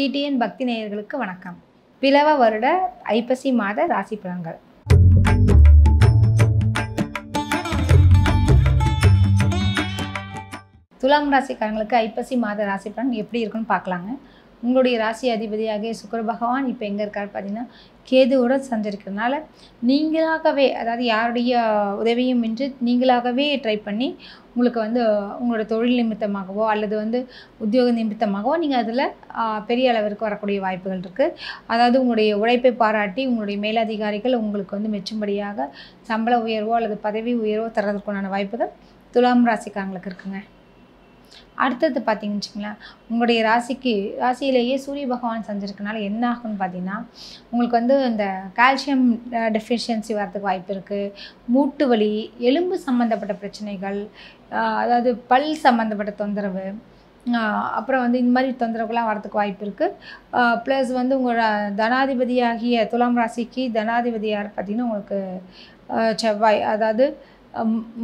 DTN பக்தி நேயர்களுக்கு வணக்கம். பிளவ வருட ஐப்பசி மாத ராசி பலன்கள். துலாம் ராசிக்காரங்களுக்கு ஐப்பசி மாத ராசி பலன் எப்படி இருக்குன்னு பார்க்கலாங்க. உங்களுடைய ராசி அதிபதியாக சுக்கர பகவான் இப்போ எங்கே இருக்கார் பார்த்தீங்கன்னா கேதுவோட சந்திருக்கிறதுனால நீங்களாகவே அதாவது யாருடைய உதவியும் இன்றி நீங்களாகவே ட்ரை பண்ணி உங்களுக்கு வந்து உங்களோட தொழில் நிமித்தமாகவோ அல்லது வந்து உத்தியோக நிமித்தமாகவோ நீங்கள் அதில் பெரிய அளவிற்கு வரக்கூடிய வாய்ப்புகள் இருக்குது அதாவது உங்களுடைய உழைப்பை பாராட்டி உங்களுடைய மேலதிகாரிகள் உங்களுக்கு வந்து மெச்சும்படியாக சம்பள உயர்வோ அல்லது பதவி உயர்வோ தர்றதுக்குண்டான வாய்ப்புகள் துலாம் ராசிக்காரங்களுக்கு இருக்குங்க. அடுத்தது பார்த்தீங்கன்னு வச்சுங்களேன் உங்களுடைய ராசிக்கு ராசியிலேயே சூரிய பகவான் செஞ்சுருக்கனால என்ன ஆகும்னு பார்த்தீங்கன்னா உங்களுக்கு வந்து இந்த கால்சியம் டெஃபிஷியன்சி வரதுக்கு வாய்ப்பு இருக்குது மூட்டு வலி எலும்பு சம்மந்தப்பட்ட பிரச்சனைகள் அதாவது பல் சம்மந்தப்பட்ட தொந்தரவு அப்புறம் வந்து இந்த மாதிரி தொந்தரவுகள்லாம் வரதுக்கு வாய்ப்பு இருக்குது ப்ளஸ் வந்து உங்கள் தனாதிபதியாகிய துலாம் ராசிக்கு தனாதிபதியார் பார்த்திங்கன்னா பார்த்தீங்கன்னா உங்களுக்கு செவ்வாய் அதாவது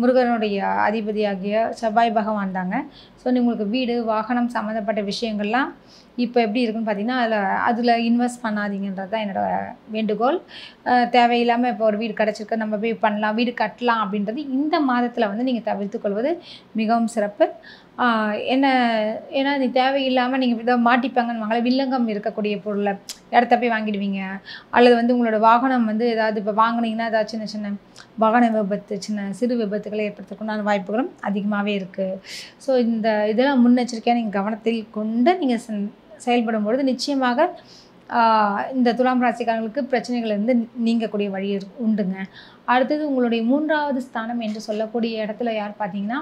முருகனுடைய அதிபதியாகிய செவ்வாய் பகவான் தாங்க. ஸோ உங்களுக்கு வீடு வாகனம் சம்மந்தப்பட்ட விஷயங்கள்லாம் இப்போ எப்படி இருக்குன்னு பார்த்தீங்கன்னா அதில் அதில் இன்வெஸ்ட் பண்ணாதீங்கன்றது தான் என்னோட வேண்டுகோள். தேவையில்லாமல் இப்போ ஒரு வீடு கிடச்சிருக்கு நம்ம போய் பண்ணலாம் வீடு கட்டலாம் அப்படின்றது இந்த மாதத்தில் வந்து நீங்கள் தவிர்த்து கொள்வது மிகவும் சிறப்பு. என்ன ஏன்னா இது தேவையில்லாமல் நீங்கள் இதை மாட்டிப்பாங்கன்னு வாங்கல வில்லங்கம் இருக்கக்கூடிய பொருளை இடத்த போய் வாங்கிடுவீங்க. அல்லது வந்து உங்களோட வாகனம் வந்து ஏதாவது இப்போ வாங்கினீங்கன்னா ஏதாவது சின்ன சின்ன வாகன விபத்து சின்ன சிறு விபத்துகளை ஏற்படுத்துறதுக்குண்டான வாய்ப்புகளும் அதிகமாகவே இருக்குது ஸோ இந்த இதெல்லாம் முன்னெச்சரிக்கையாக நீங்கள் கவனத்தில் கொண்டு நீங்கள் செயல்படும் பொழுது நிச்சயமாக இந்த துலாம் ராசிக்காரங்களுக்கு பிரச்சனைகள்லேருந்து நீங்கக்கூடிய வழி உண்டுங்க. அடுத்தது உங்களுடைய மூன்றாவது ஸ்தானம் என்று சொல்லக்கூடிய இடத்துல யார் பார்த்தீங்கன்னா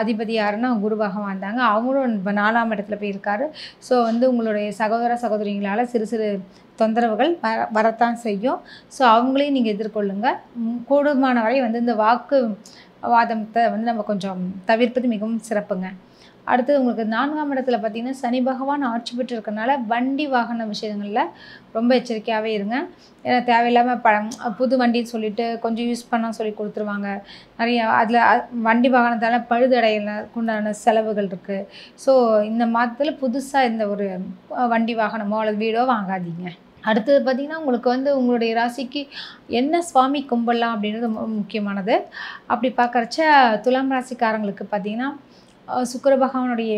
அதிபதி யாருன்னா குரு பகவான் அவங்களும் இப்போ நாலாம் இடத்துல போயிருக்காரு. ஸோ வந்து உங்களுடைய சகோதர சகோதரிகளால் சிறு சிறு தொந்தரவுகள் வர வரத்தான் செய்யும். ஸோ அவங்களையும் நீங்கள் எதிர்கொள்ளுங்கள் கூடுமான வரை வந்து இந்த வாக்கு வாதத்தை வந்து நம்ம கொஞ்சம் தவிர்ப்பது மிகவும் சிறப்புங்க. அடுத்தது உங்களுக்கு நான்காம் இடத்துல பார்த்தீங்கன்னா சனி பகவான் ஆட்சி பெற்று இருக்கிறனால வண்டி வாகன விஷயங்களில் ரொம்ப எச்சரிக்கையாகவே இருங்க. ஏன்னா தேவையில்லாமல் ப புது வண்டின்னு சொல்லிட்டு கொஞ்சம் யூஸ் பண்ணால் சொல்லி கொடுத்துருவாங்க. நிறைய அதில் வண்டி வாகனத்தால் பழுதடையிறதுக்கு உண்டான செலவுகள் இருக்குது ஸோ இந்த மாதத்தில் புதுசாக இந்த ஒரு வண்டி வாகனமோ அல்லது வீடோ வாங்காதீங்க. அடுத்தது பார்த்திங்கன்னா உங்களுக்கு வந்து உங்களுடைய ராசிக்கு என்ன சுவாமி கும்பலாம் அப்படின்றது ரொம்ப முக்கியமானது. அப்படி பார்க்குறச்ச துலாம் ராசிக்காரங்களுக்கு பார்த்திங்கன்னா சுக்கர பகவானுடைய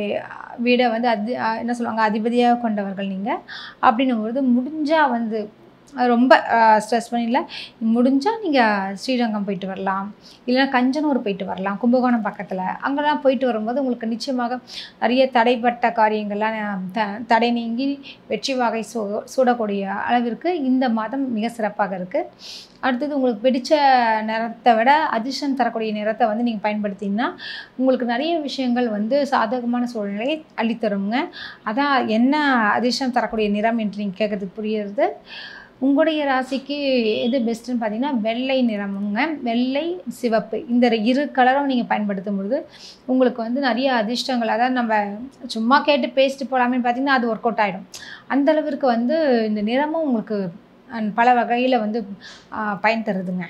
வீடை வந்து அதி என்ன சொல்லுவாங்க அதிபதியாக கொண்டவர்கள் நீங்கள் அப்படின்னும்போது முடிஞ்சால் வந்து ரொம்ப ஸ்ட்ரெஸ் பண்ணிடல முடிஞ்சால் நீங்கள் ஸ்ரீரங்கம் போயிட்டு வரலாம். இல்லைன்னா கஞ்சனூர் போயிட்டு வரலாம் கும்பகோணம் பக்கத்தில். அங்கெல்லாம் போயிட்டு வரும்போது உங்களுக்கு நிச்சயமாக நிறைய தடைப்பட்ட காரியங்கள்லாம் த தடை நீங்கி வெற்றி வாகை சூ சூடக்கூடிய அளவிற்கு இந்த மாதம் மிக சிறப்பாக இருக்குது அடுத்தது உங்களுக்கு பிடிச்ச நிறத்தை விட அதிர்ஷ்டம் தரக்கூடிய நிறத்தை வந்து நீங்கள் பயன்படுத்திங்கன்னா உங்களுக்கு நிறைய விஷயங்கள் வந்து சாதகமான சூழ்நிலையை அள்ளித்தருங்க. அதான் என்ன அதிர்ஷ்டம் தரக்கூடிய நிறம் என்று நீங்கள் கேட்குறதுக்கு புரியுறது. உங்களுடைய ராசிக்கு எது பெஸ்ட்டுன்னு பார்த்தீங்கன்னா வெள்ளை நிறமுங்க. வெள்ளை சிவப்பு. இந்த இரு கலரும் நீங்கள் பயன்படுத்தும் பொழுது உங்களுக்கு வந்து நிறைய அதிர்ஷ்டங்கள். அதாவது நம்ம சும்மா கேட்டு பேசிட்டு போகலாமேன்னு பார்த்தீங்கன்னா அது ஒர்க் அவுட் ஆகிடும் அந்த அளவிற்கு வந்து இந்த நிறமும் உங்களுக்கு பல வகையில் வந்து பயன் தருதுங்க.